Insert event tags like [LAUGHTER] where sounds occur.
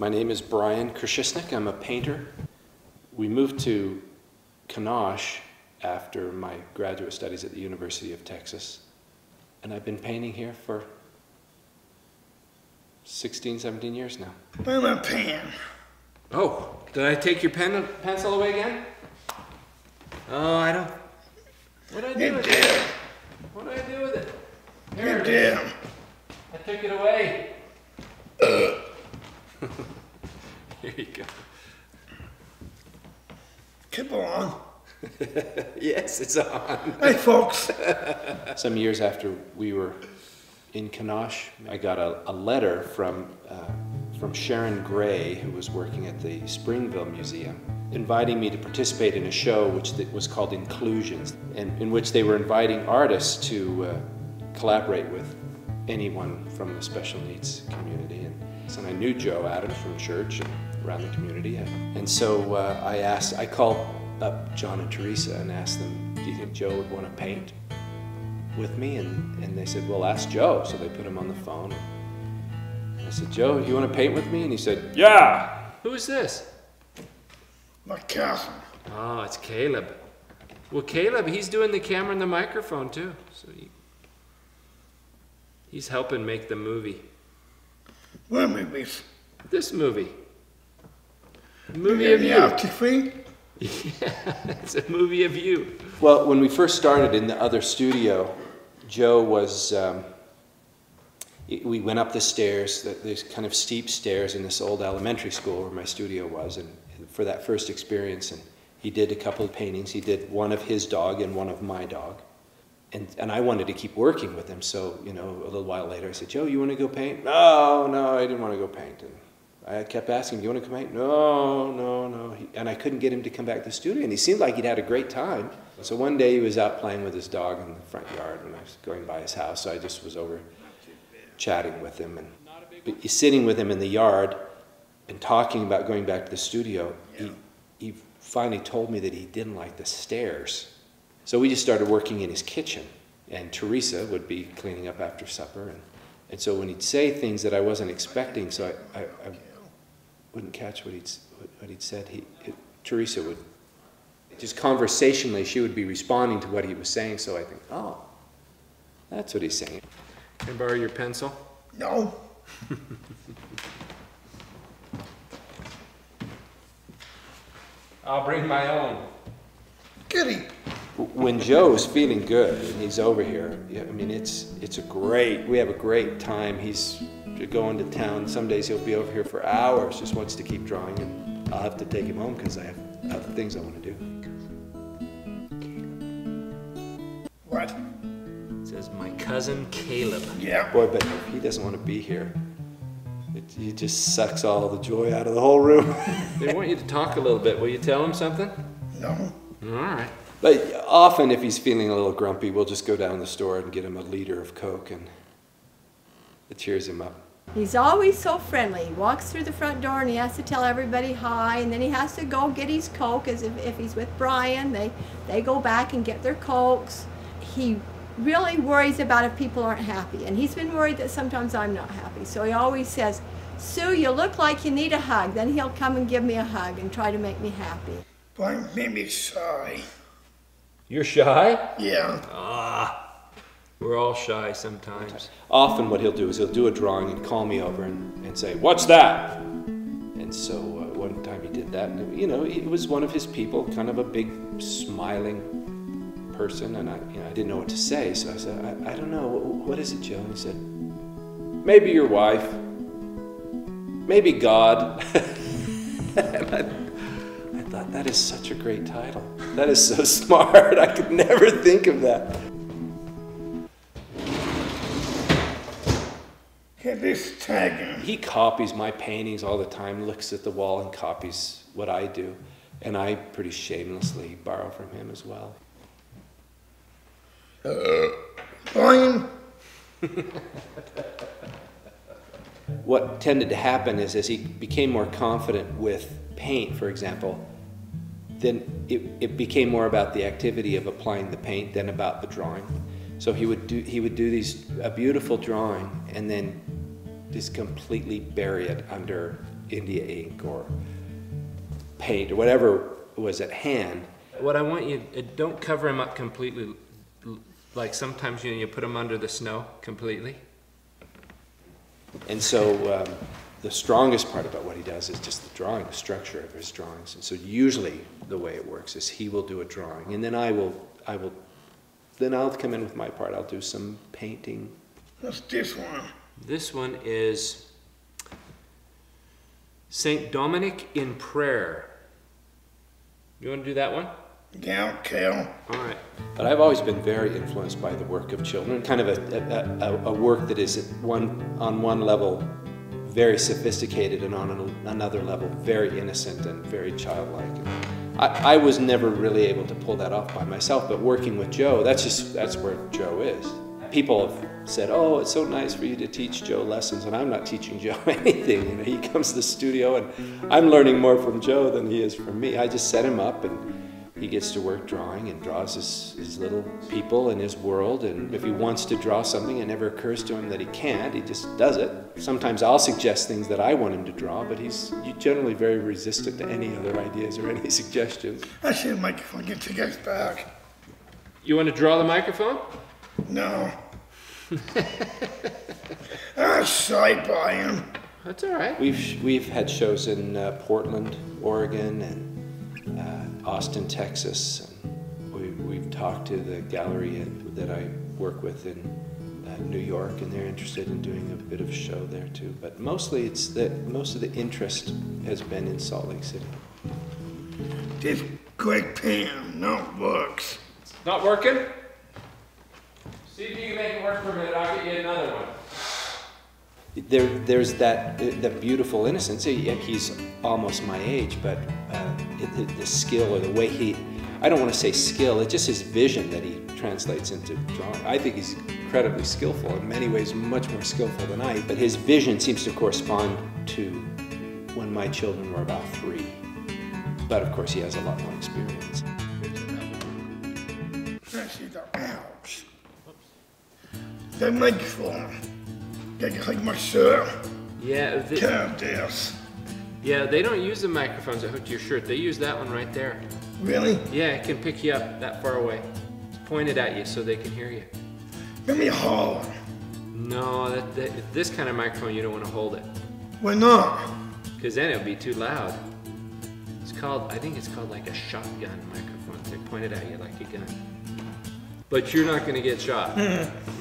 My name is Brian Kershisnik. I'm a painter. We moved to Kanosh after my graduate studies at the University of Texas. And I've been painting here for 16, 17 years now. Where's my pen? Oh, did I take your pen pencil away again? Oh, I don't. What did I do You with did. it? What did I do with it? Here You it did. I took it away. [LAUGHS] Here you go. Keep on. [LAUGHS] Yes, it's on. Hey, folks. [LAUGHS] Some years after we were in Kanosh, I got a, a letter from, uh, from Sharon Gray, who was working at the Springville Museum, inviting me to participate in a show which was called Inclusions, and in which they were inviting artists to uh, collaborate with anyone from the special needs community. And, so I knew Joe Adams from church and around the community. And, and so uh, I asked, I called up John and Teresa and asked them, do you think Joe would want to paint? with me and, and they said, well, ask Joe. So they put him on the phone. I said, Joe, do you want to paint with me? And he said, yeah. Who is this? My cousin. Oh, it's Caleb. Well, Caleb, he's doing the camera and the microphone too. So he, he's helping make the movie. Where movies? This movie. A movie You of you. any out to feed? Yeah, it's a movie of you. Well, when we first started in the other studio, Joe was. Um, we went up the stairs, th- these kind of steep stairs in this old elementary school where my studio was, and, and for that first experience, and he did a couple of paintings. He did one of his dog and one of my dog, and and I wanted to keep working with him. So you know, a little while later, I said, "Joe, you want to go paint?" No, no, I didn't want to go paint. And I kept asking, "Do you want to come paint?" No, no, no. He, and I couldn't get him to come back to the studio, and he seemed like he'd had a great time. So one day he was out playing with his dog in the front yard when I was going by his house. So I just was over chatting with him and but sitting with him in the yard and talking about going back to the studio. He, he finally told me that he didn't like the stairs. So we just started working in his kitchen, and Teresa would be cleaning up after supper. And, and so when he'd say things that I wasn't expecting, so I, I, I wouldn't catch what he'd, what he'd said, he, it, Teresa would, just conversationally, she would be responding to what he was saying. So I think, oh, that's what he's saying. Can I borrow your pencil? No. [LAUGHS] I'll bring my own. Kitty. When Joe's feeling good and he's over here, I mean, it's it's a great. We have a great time. He's going to town. Some days he'll be over here for hours, just wants to keep drawing, and I'll have to take him home because I have other things I want to do. What? It says my cousin Caleb. Yeah. Boy, but he doesn't want to be here, it, he just sucks all the joy out of the whole room. [LAUGHS] they want you to talk a little bit. Will you tell him something? No. All right. But often, if he's feeling a little grumpy, we'll just go down the store and get him a liter of Coke, and it cheers him up. He's always so friendly. He walks through the front door and he has to tell everybody hi, and then he has to go get his Coke as if, if he's with Brian. They, they go back and get their Cokes. He really worries about if people aren't happy, and he's been worried that sometimes I'm not happy. So he always says, Sue, you look like you need a hug. Then he'll come and give me a hug and try to make me happy. Brian made me shy. You're shy? Yeah. Ah, we're all shy sometimes. Often, what he'll do is he'll do a drawing and call me over and, and say, What's that? And so uh, one time he did that, and you know, it was one of his people, kind of a big, smiling person, and I, you know, I didn't know what to say, so I said, I, I don't know, what, what is it, Joe? And he said, Maybe your wife, maybe God. [LAUGHS] And I, I thought that is such a great title. That is so [LAUGHS] smart. I could never think of that. Get this tag. He copies my paintings all the time, looks at the wall and copies what I do. And I pretty shamelessly borrow from him as well. Uh, Brian. [LAUGHS] What tended to happen is as he became more confident with paint, for example, then it, it became more about the activity of applying the paint than about the drawing. So he would do he would do these a beautiful drawing and then just completely bury it under India ink or paint or whatever was at hand. What I want you, uh, don't cover him up completely. Like sometimes you, know, you put him under the snow completely. And so um, the strongest part about what he does is just the drawing, the structure of his drawings. And so usually the way it works is he will do a drawing, and then I will, I will, then I'll come in with my part. I'll do some painting. What's this one? This one is Saint Dominic in Prayer. You want to do that one? Yeah, Cal. All right. But I've always been very influenced by the work of children, kind of a, a, a, a work that is one, on one level very sophisticated and on another level very innocent and very childlike. I, I was never really able to pull that off by myself, but working with Joe, that's just, that's where Joe is. People have said, oh, it's so nice for you to teach Joe lessons, and I'm not teaching Joe [LAUGHS] anything. You know, he comes to the studio, and I'm learning more from Joe than he is from me. I just set him up and he gets to work drawing and draws his, his little people in his world. And if he wants to draw something, it never occurs to him that he can't. He just does it. Sometimes I'll suggest things that I want him to draw, but he's generally very resistant to any other ideas or any [LAUGHS] suggestions. I see the microphone. Get you guys back. You want to draw the microphone? No. I'm shy by him. That's all right. We've, we've had shows in uh, Portland, Oregon, and Austin, Texas. We, we've talked to the gallery that I work with in uh, New York, and they're interested in doing a bit of a show there too. But mostly, it's that most of the interest has been in Salt Lake City. This quick pen not works. Not working? See if you can make it work for a minute. I'll get you another one. There, there's that, the beautiful innocence. He's almost my age, but uh, the, the skill or the way he, I don't want to say skill, it's just his vision that he translates into drawing. I think he's incredibly skillful, in many ways much more skillful than I, but his vision seems to correspond to when my children were about three. But of course he has a lot more experience. Ouch. The microphone. Get like my shirt. Yeah. The, Can't this. Yeah, they don't use the microphones that hook to your shirt. They use that one right there. Really? Yeah, it can pick you up that far away. It's pointed at you so they can hear you. Give me a hold. No, that, that, this kind of microphone, you don't want to hold it. Why not? Because then it would be too loud. It's called, I think it's called like a shotgun microphone. They point it at you like a gun. But you're not going to get shot. Mm-hmm.